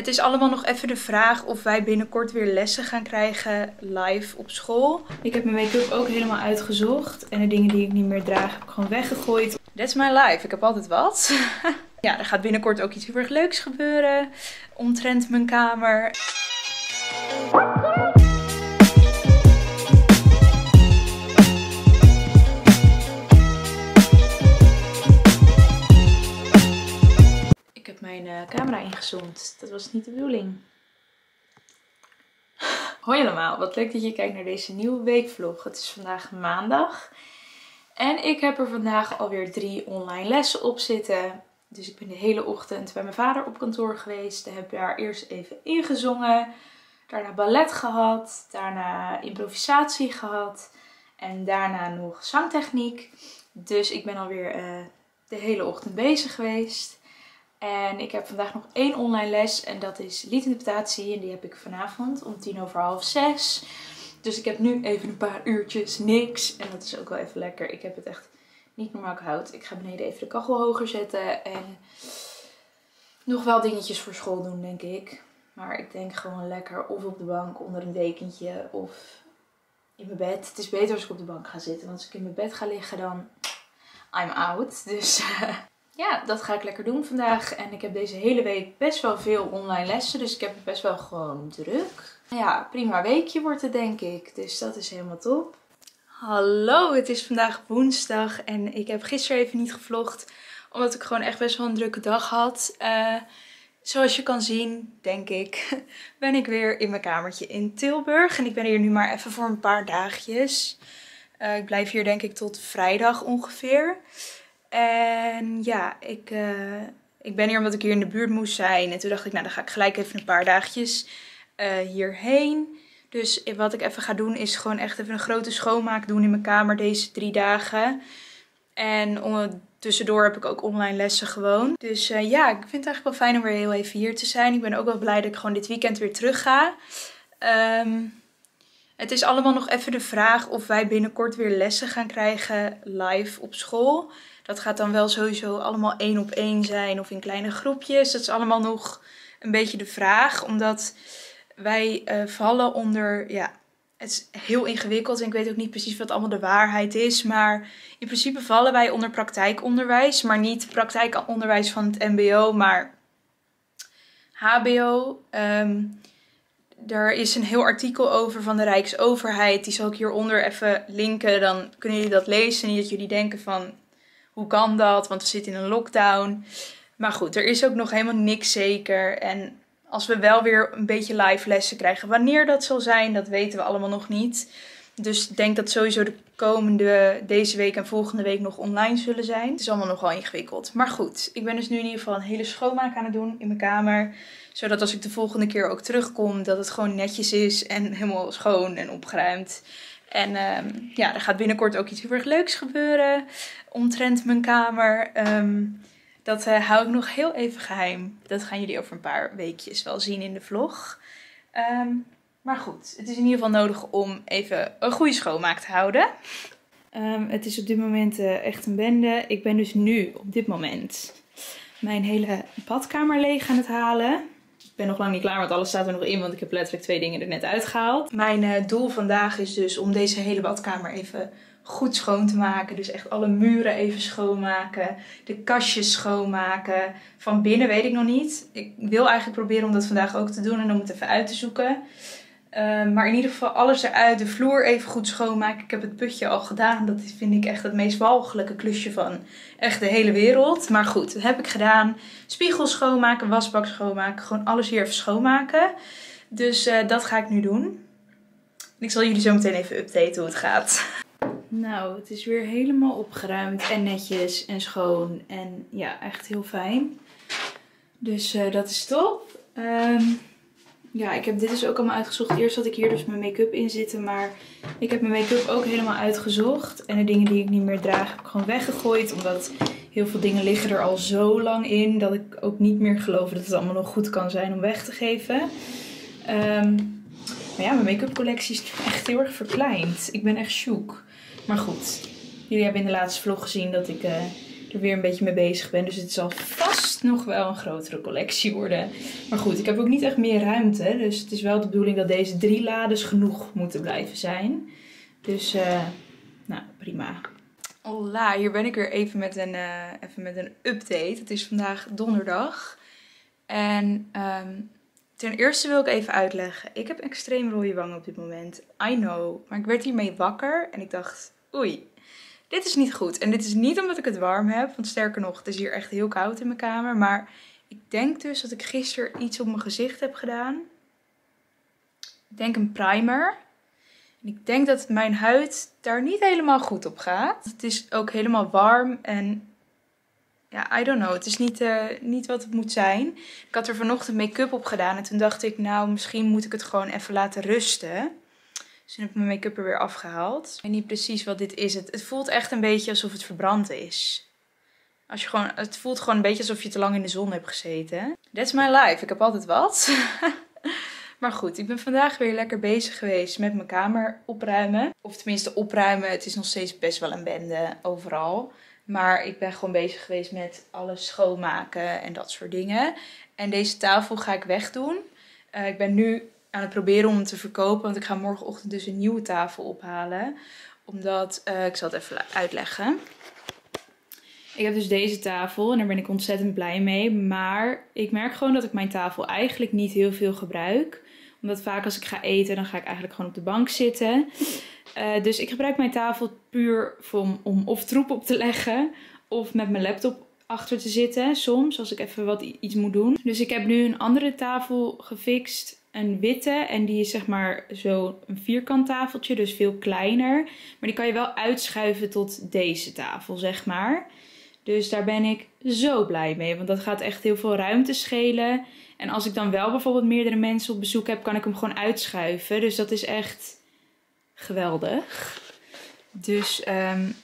Het is allemaal nog even de vraag of wij binnenkort weer lessen gaan krijgen live op school. Ik heb mijn make-up ook helemaal uitgezocht. En de dingen die ik niet meer draag heb ik gewoon weggegooid. That's my life. Ik heb altijd wat. ja, er gaat binnenkort ook iets heel erg leuks gebeuren. Omtrent mijn kamer. Mijn uh, camera ingezoomd. Dat was niet de bedoeling. Hoi allemaal, wat leuk dat je kijkt naar deze nieuwe weekvlog. Het is vandaag maandag. En ik heb er vandaag alweer drie online lessen op zitten. Dus ik ben de hele ochtend bij mijn vader op kantoor geweest. Daar heb ik daar eerst even ingezongen. Daarna ballet gehad. Daarna improvisatie gehad. En daarna nog zangtechniek. Dus ik ben alweer uh, de hele ochtend bezig geweest. En ik heb vandaag nog één online les en dat is liedinterpretatie. En die heb ik vanavond om tien over half zes. Dus ik heb nu even een paar uurtjes niks. En dat is ook wel even lekker. Ik heb het echt niet normaal koud. Ik ga beneden even de kachel hoger zetten. En nog wel dingetjes voor school doen, denk ik. Maar ik denk gewoon lekker of op de bank onder een dekentje of in mijn bed. Het is beter als ik op de bank ga zitten. Want als ik in mijn bed ga liggen, dan I'm out. Dus ja, dat ga ik lekker doen vandaag. En ik heb deze hele week best wel veel online lessen. Dus ik heb het best wel gewoon druk. Ja, prima weekje wordt het denk ik. Dus dat is helemaal top. Hallo, het is vandaag woensdag en ik heb gisteren even niet gevlogd. Omdat ik gewoon echt best wel een drukke dag had. Uh, zoals je kan zien, denk ik, ben ik weer in mijn kamertje in Tilburg. En ik ben hier nu maar even voor een paar dagjes. Uh, ik blijf hier denk ik tot vrijdag ongeveer. En ja, ik, uh, ik ben hier omdat ik hier in de buurt moest zijn. En toen dacht ik, nou dan ga ik gelijk even een paar dagjes uh, hierheen. Dus wat ik even ga doen is gewoon echt even een grote schoonmaak doen in mijn kamer deze drie dagen. En tussendoor heb ik ook online lessen gewoon. Dus uh, ja, ik vind het eigenlijk wel fijn om weer heel even hier te zijn. Ik ben ook wel blij dat ik gewoon dit weekend weer terug ga. Um, het is allemaal nog even de vraag of wij binnenkort weer lessen gaan krijgen live op school. Dat gaat dan wel sowieso allemaal één op één zijn of in kleine groepjes. Dat is allemaal nog een beetje de vraag. Omdat wij uh, vallen onder, ja, het is heel ingewikkeld en ik weet ook niet precies wat allemaal de waarheid is. Maar in principe vallen wij onder praktijkonderwijs. Maar niet praktijkonderwijs van het mbo, maar hbo. Um, er is een heel artikel over van de Rijksoverheid. Die zal ik hieronder even linken. Dan kunnen jullie dat lezen. Niet dat jullie denken van hoe kan dat? Want we zitten in een lockdown. Maar goed, er is ook nog helemaal niks zeker. En als we wel weer een beetje live lessen krijgen, wanneer dat zal zijn, dat weten we allemaal nog niet. Dus ik denk dat sowieso de komende, deze week en volgende week nog online zullen zijn. Het is allemaal nogal ingewikkeld. Maar goed, ik ben dus nu in ieder geval een hele schoonmaak aan het doen in mijn kamer. Zodat als ik de volgende keer ook terugkom, dat het gewoon netjes is en helemaal schoon en opgeruimd. En um, ja, er gaat binnenkort ook iets heel erg leuks gebeuren omtrent mijn kamer. Um, dat uh, hou ik nog heel even geheim. Dat gaan jullie over een paar weekjes wel zien in de vlog. Um, maar goed, het is in ieder geval nodig om even een goede schoonmaak te houden. Het is op dit moment uh, echt een bende. Ik ben dus nu op dit moment mijn hele badkamer leeg aan het halen. Ben nog lang niet klaar, want alles staat er nog in, want ik heb letterlijk twee dingen er net uitgehaald. Mijn uh, doel vandaag is dus om deze hele badkamer even goed schoon te maken. Dus echt alle muren even schoonmaken. De kastjes schoonmaken. Van binnen weet ik nog niet. Ik wil eigenlijk proberen om dat vandaag ook te doen en om het even uit te zoeken. Uh, maar in ieder geval alles eruit. De vloer even goed schoonmaken. Ik heb het putje al gedaan. Dat vind ik echt het meest walgelijke klusje van echt de hele wereld. Maar goed, dat heb ik gedaan. Spiegel schoonmaken, wasbak schoonmaken. Gewoon alles hier even schoonmaken. Dus uh, dat ga ik nu doen. Ik zal jullie zo meteen even updaten hoe het gaat. Nou, het is weer helemaal opgeruimd en netjes en schoon. En ja, echt heel fijn. Dus uh, dat is top. Um, ja, ik heb dit dus ook allemaal uitgezocht. Eerst had ik hier dus mijn make-up in zitten. Maar ik heb mijn make-up ook helemaal uitgezocht. En de dingen die ik niet meer draag heb ik gewoon weggegooid. Omdat heel veel dingen liggen er al zo lang in. Dat ik ook niet meer geloof dat het allemaal nog goed kan zijn om weg te geven. Um, maar ja, mijn make-up collectie is echt heel erg verkleind. Ik ben echt shook. Maar goed, jullie hebben in de laatste vlog gezien dat ik uh, er weer een beetje mee bezig ben. Dus het zal vast nog wel een grotere collectie worden. Maar goed, ik heb ook niet echt meer ruimte. Dus het is wel de bedoeling dat deze drie lades genoeg moeten blijven zijn. Dus, uh, nou, prima. Hola, hier ben ik weer even met een, uh, even met een update. Het is vandaag donderdag. En um, ten eerste wil ik even uitleggen. Ik heb extreem rode wangen op dit moment. I know. Maar ik werd hiermee wakker en ik dacht, oei, dit is niet goed. En dit is niet omdat ik het warm heb. Want sterker nog, het is hier echt heel koud in mijn kamer. Maar ik denk dus dat ik gisteren iets op mijn gezicht heb gedaan. Ik denk een primer. En ik denk dat mijn huid daar niet helemaal goed op gaat. Het is ook helemaal warm en ja, I don't know. Het is niet, uh, niet wat het moet zijn. Ik had er vanochtend make-up op gedaan en toen dacht ik, nou, misschien moet ik het gewoon even laten rusten. Dus toen heb mijn make-up er weer afgehaald. Ik weet niet precies wat dit is. Het, het voelt echt een beetje alsof het verbrand is. Als je gewoon, het voelt gewoon een beetje alsof je te lang in de zon hebt gezeten. That's my life. Ik heb altijd wat. maar goed, ik ben vandaag weer lekker bezig geweest met mijn kamer opruimen. Of tenminste opruimen. Het is nog steeds best wel een bende overal. Maar ik ben gewoon bezig geweest met alles schoonmaken en dat soort dingen. En deze tafel ga ik wegdoen. Uh, ik ben nu aan het proberen om te verkopen. Want ik ga morgenochtend dus een nieuwe tafel ophalen. Omdat, uh, ik zal het even uitleggen. Ik heb dus deze tafel en daar ben ik ontzettend blij mee. Maar ik merk gewoon dat ik mijn tafel eigenlijk niet heel veel gebruik. Omdat vaak als ik ga eten, dan ga ik eigenlijk gewoon op de bank zitten. Uh, dus ik gebruik mijn tafel puur om, om of troep op te leggen. Of met mijn laptop achter te zitten. Soms, als ik even wat iets moet doen. Dus ik heb nu een andere tafel gefixt een witte. En die is zeg maar zo een vierkant tafeltje, dus veel kleiner. Maar die kan je wel uitschuiven tot deze tafel, zeg maar. Dus daar ben ik zo blij mee. Want dat gaat echt heel veel ruimte schelen. En als ik dan wel bijvoorbeeld meerdere mensen op bezoek heb, kan ik hem gewoon uitschuiven. Dus dat is echt geweldig. Dus um,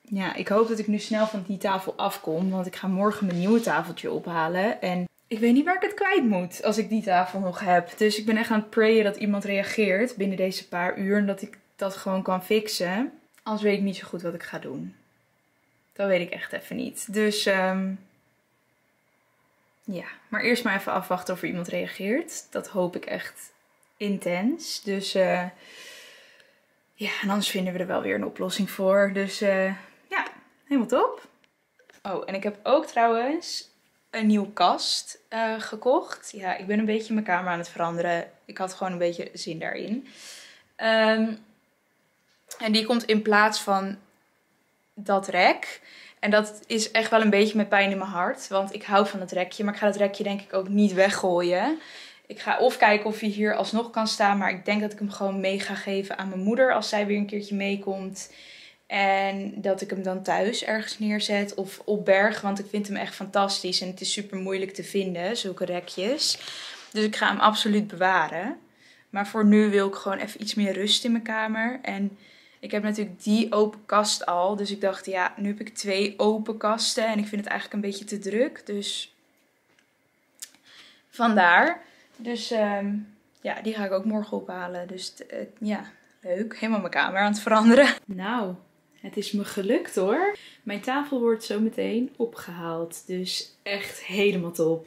ja, ik hoop dat ik nu snel van die tafel afkom. Want ik ga morgen mijn nieuwe tafeltje ophalen. En ik weet niet waar ik het kwijt moet als ik die tafel nog heb. Dus ik ben echt aan het prayen dat iemand reageert binnen deze paar uur. En dat ik dat gewoon kan fixen. Anders weet ik niet zo goed wat ik ga doen. Dat weet ik echt even niet. Dus um, ja, maar eerst maar even afwachten of er iemand reageert. Dat hoop ik echt intens. Dus uh, ja, en anders vinden we er wel weer een oplossing voor. Dus uh, ja, helemaal top. Oh, en ik heb ook trouwens een nieuwe kast uh, gekocht. Ja, ik ben een beetje mijn kamer aan het veranderen. Ik had gewoon een beetje zin daarin. Um, en die komt in plaats van dat rek. En dat is echt wel een beetje met pijn in mijn hart. Want ik hou van het rekje. Maar ik ga het rekje denk ik ook niet weggooien. Ik ga of kijken of hij hier alsnog kan staan. Maar ik denk dat ik hem gewoon mee ga geven aan mijn moeder. Als zij weer een keertje meekomt. En dat ik hem dan thuis ergens neerzet of opberg. Want ik vind hem echt fantastisch. En het is super moeilijk te vinden, zulke rekjes. Dus ik ga hem absoluut bewaren. Maar voor nu wil ik gewoon even iets meer rust in mijn kamer. En ik heb natuurlijk die open kast al. Dus ik dacht, ja, nu heb ik twee open kasten. En ik vind het eigenlijk een beetje te druk. Dus vandaar. Dus um, ja, die ga ik ook morgen ophalen. Dus uh, ja, leuk. Helemaal mijn kamer aan het veranderen. Nou, het is me gelukt hoor. Mijn tafel wordt zo meteen opgehaald. Dus echt helemaal top.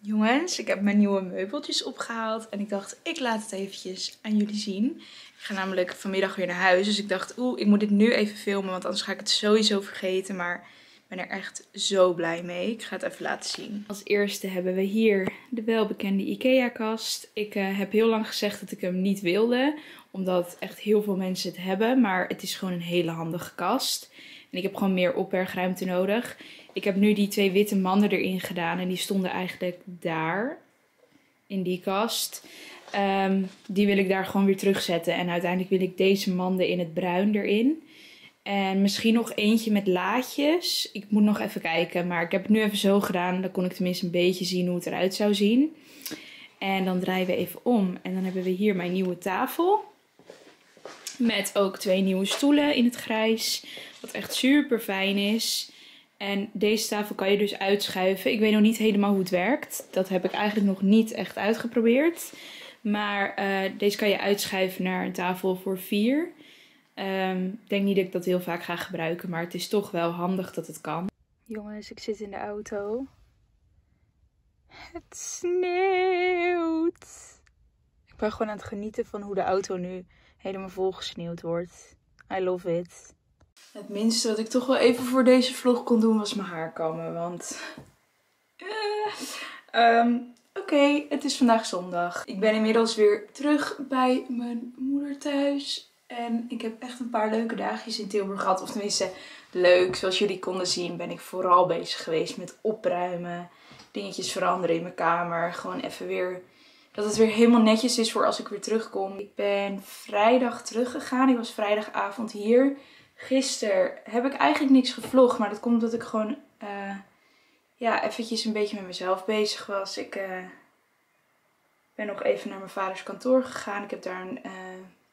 Jongens, ik heb mijn nieuwe meubeltjes opgehaald. En ik dacht, ik laat het eventjes aan jullie zien. Ik ga namelijk vanmiddag weer naar huis. Dus ik dacht, oeh, ik moet dit nu even filmen. Want anders ga ik het sowieso vergeten. Maar ben er echt zo blij mee. Ik ga het even laten zien. Als eerste hebben we hier de welbekende Ikea kast. Ik uh, heb heel lang gezegd dat ik hem niet wilde omdat echt heel veel mensen het hebben. Maar het is gewoon een hele handige kast. En ik heb gewoon meer opbergruimte nodig. Ik heb nu die twee witte manden erin gedaan. En die stonden eigenlijk daar. In die kast. Um, die wil ik daar gewoon weer terugzetten. En uiteindelijk wil ik deze manden in het bruin erin. En misschien nog eentje met laadjes. Ik moet nog even kijken. Maar ik heb het nu even zo gedaan. Dan kon ik tenminste een beetje zien hoe het eruit zou zien. En dan draaien we even om. En dan hebben we hier mijn nieuwe tafel. Met ook twee nieuwe stoelen in het grijs. Wat echt super fijn is. En deze tafel kan je dus uitschuiven. Ik weet nog niet helemaal hoe het werkt. Dat heb ik eigenlijk nog niet echt uitgeprobeerd. Maar uh, deze kan je uitschuiven naar een tafel voor vier. Ehm, ik denk niet dat ik dat heel vaak ga gebruiken, maar het is toch wel handig dat het kan. Jongens, ik zit in de auto. Het sneeuwt. Ik ben gewoon aan het genieten van hoe de auto nu helemaal volgesneeuwd wordt. I love it. Het minste wat ik toch wel even voor deze vlog kon doen was mijn haar kammen. Want... Uh, Oké, het is vandaag zondag. Ik ben inmiddels weer terug bij mijn moeder thuis. En ik heb echt een paar leuke dagjes in Tilburg gehad. Of tenminste, leuk. Zoals jullie konden zien ben ik vooral bezig geweest met opruimen. Dingetjes veranderen in mijn kamer. Gewoon even weer... Dat het weer helemaal netjes is voor als ik weer terugkom. Ik ben vrijdag teruggegaan. Ik was vrijdagavond hier. Gisteren heb ik eigenlijk niks gevlogd. Maar dat komt omdat ik gewoon... Uh, ja, eventjes een beetje met mezelf bezig was. Ik uh, ben nog even naar mijn vaders kantoor gegaan. Ik heb daar een uh,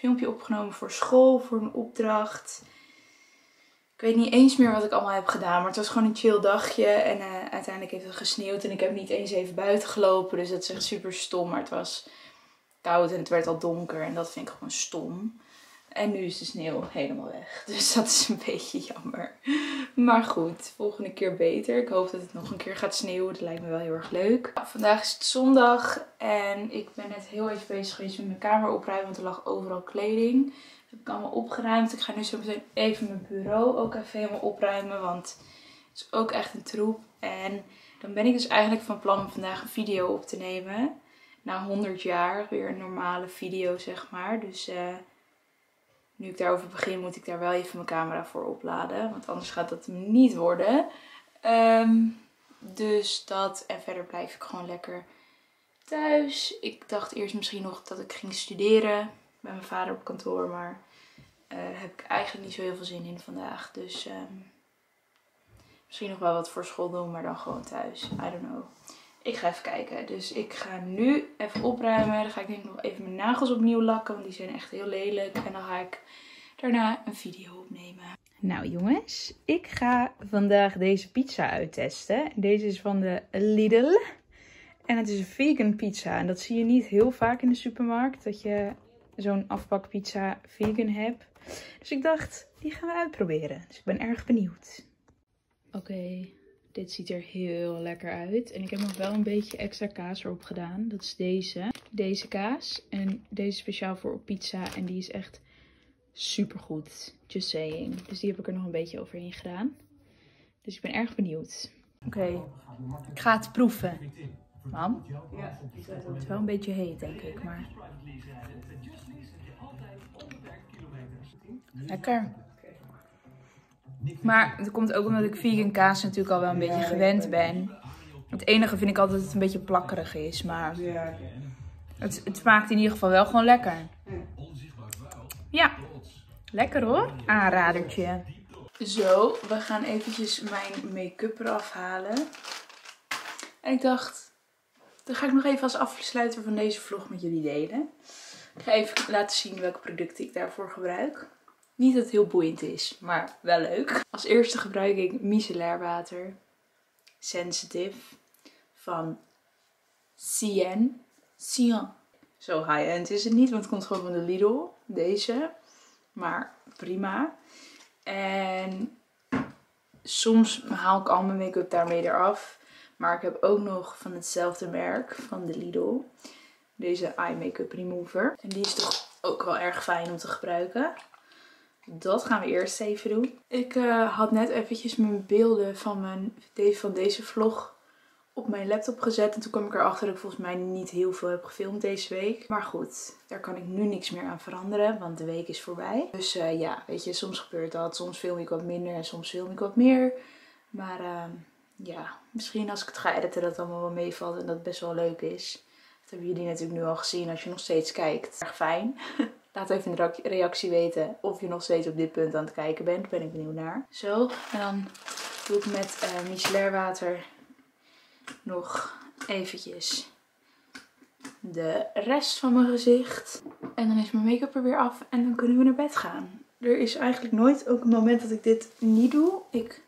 filmpje opgenomen voor school, voor een opdracht. Ik weet niet eens meer wat ik allemaal heb gedaan, maar het was gewoon een chill dagje. En uh, uiteindelijk heeft het gesneeuwd en ik heb niet eens even buiten gelopen. Dus dat is echt super stom, maar het was koud en het werd al donker en dat vind ik gewoon stom. En nu is de sneeuw helemaal weg. Dus dat is een beetje jammer. Maar goed, volgende keer beter. Ik hoop dat het nog een keer gaat sneeuwen. Dat lijkt me wel heel erg leuk. vandaag is het zondag. En ik ben net heel even bezig geweest met mijn kamer opruimen. Want er lag overal kleding. Dat heb ik allemaal opgeruimd. Ik ga nu zo meteen even mijn bureau ook even helemaal opruimen. Want het is ook echt een troep. En dan ben ik dus eigenlijk van plan om vandaag een video op te nemen. Na 100 jaar weer een normale video zeg maar. Dus... Uh, nu ik daarover begin, moet ik daar wel even mijn camera voor opladen. Want anders gaat dat niet worden. Ehm, dus dat. En verder blijf ik gewoon lekker thuis. Ik dacht eerst misschien nog dat ik ging studeren. Bij mijn vader op kantoor. Maar uh, heb ik eigenlijk niet zo heel veel zin in vandaag. Dus um, misschien nog wel wat voor school doen. Maar dan gewoon thuis. I don't know. Ik ga even kijken. Dus ik ga nu even opruimen. Dan ga ik denk ik nog even mijn nagels opnieuw lakken. Want die zijn echt heel lelijk. En dan ga ik daarna een video opnemen. Nou jongens, ik ga vandaag deze pizza uittesten. Deze is van de Lidl. En het is een vegan pizza. En dat zie je niet heel vaak in de supermarkt. Dat je zo'n afbakpizza vegan hebt. Dus ik dacht, die gaan we uitproberen. Dus ik ben erg benieuwd. Oké, dit ziet er heel lekker uit. En ik heb nog wel een beetje extra kaas erop gedaan. Dat is deze. Deze kaas. En deze speciaal voor op pizza. En die is echt super goed. Just saying. Dus die heb ik er nog een beetje overheen gedaan. Dus ik ben erg benieuwd. Oké, ik ga het proeven. Mam? Ja. Het is wel een beetje heet, denk ik, maar... Lekker. Maar het komt ook omdat ik vegan kaas natuurlijk al wel een beetje gewend ben. Het enige vind ik altijd dat het een beetje plakkerig is, maar het, het smaakt in ieder geval wel gewoon lekker. Ja, lekker hoor. Aanradertje. Zo, we gaan eventjes mijn make-up eraf halen. En ik dacht, dan ga ik nog even als afsluiter van deze vlog met jullie delen. Ik ga even laten zien welke producten ik daarvoor gebruik. Niet dat het heel boeiend is, maar wel leuk. Als eerste gebruik ik micellair water. Sensitive. Van Cien. Cien. Zo high-end is het niet, want het komt gewoon van de Lidl. Deze. Maar prima. En soms haal ik al mijn make-up daarmee eraf. Maar ik heb ook nog van hetzelfde merk, van de Lidl. Deze eye make-up remover. En die is toch ook wel erg fijn om te gebruiken. Dat gaan we eerst even doen. Ik uh, had net eventjes mijn beelden van, mijn, van deze vlog op mijn laptop gezet. En toen kwam ik erachter dat ik volgens mij niet heel veel heb gefilmd deze week. Maar goed, daar kan ik nu niks meer aan veranderen, want de week is voorbij. Dus uh, ja, weet je, soms gebeurt dat. Soms film ik wat minder en soms film ik wat meer. Maar uh, ja, misschien als ik het ga editen dat het allemaal wel meevalt en dat het best wel leuk is. Dat hebben jullie natuurlijk nu al gezien als je nog steeds kijkt. Erg fijn. Laat even in de reactie weten of je nog steeds op dit punt aan het kijken bent. Ben ik benieuwd naar. Zo, en dan doe ik met uh, micellair water nog eventjes de rest van mijn gezicht. En dan is mijn make-up er weer af en dan kunnen we naar bed gaan. Er is eigenlijk nooit ook een moment dat ik dit niet doe. Ik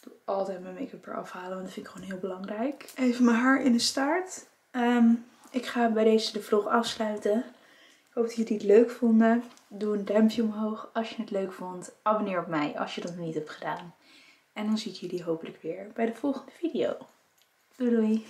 doe altijd mijn make-up eraf halen, want dat vind ik gewoon heel belangrijk. Even mijn haar in de staart. Um, ik ga bij deze de vlog afsluiten. Hoop dat jullie het leuk vonden. Doe een duimpje omhoog als je het leuk vond. Abonneer op mij als je dat nog niet hebt gedaan. En dan zie ik jullie hopelijk weer bij de volgende video. Doei doei!